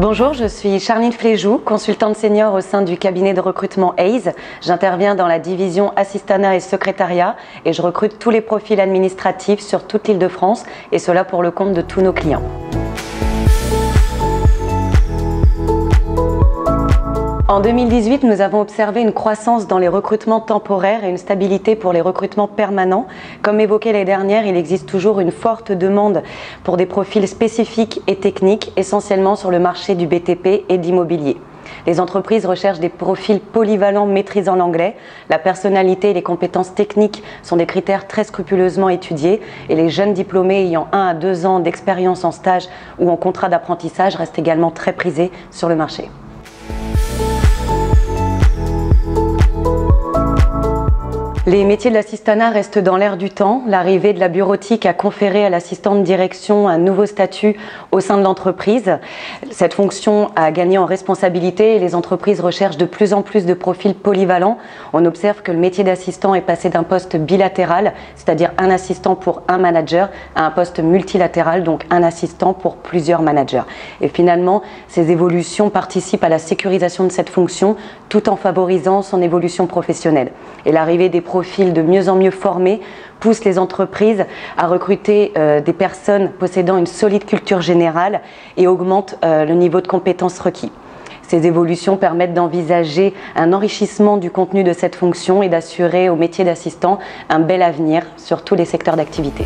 Bonjour, je suis Charline Fléjou, consultante senior au sein du cabinet de recrutement AISE. J'interviens dans la division assistana et secrétariat et je recrute tous les profils administratifs sur toute l'île de France et cela pour le compte de tous nos clients. En 2018, nous avons observé une croissance dans les recrutements temporaires et une stabilité pour les recrutements permanents. Comme évoqué l'année dernière, il existe toujours une forte demande pour des profils spécifiques et techniques, essentiellement sur le marché du BTP et d'immobilier. Les entreprises recherchent des profils polyvalents maîtrisant l'anglais. La personnalité et les compétences techniques sont des critères très scrupuleusement étudiés et les jeunes diplômés ayant un à deux ans d'expérience en stage ou en contrat d'apprentissage restent également très prisés sur le marché. Les métiers de l'assistanat restent dans l'air du temps. L'arrivée de la bureautique a conféré à l'assistant de direction un nouveau statut au sein de l'entreprise. Cette fonction a gagné en responsabilité et les entreprises recherchent de plus en plus de profils polyvalents. On observe que le métier d'assistant est passé d'un poste bilatéral, c'est-à-dire un assistant pour un manager, à un poste multilatéral, donc un assistant pour plusieurs managers. Et finalement, ces évolutions participent à la sécurisation de cette fonction tout en favorisant son évolution professionnelle. Et l'arrivée des de mieux en mieux formés pousse les entreprises à recruter euh, des personnes possédant une solide culture générale et augmente euh, le niveau de compétences requis. Ces évolutions permettent d'envisager un enrichissement du contenu de cette fonction et d'assurer au métier d'assistant un bel avenir sur tous les secteurs d'activité.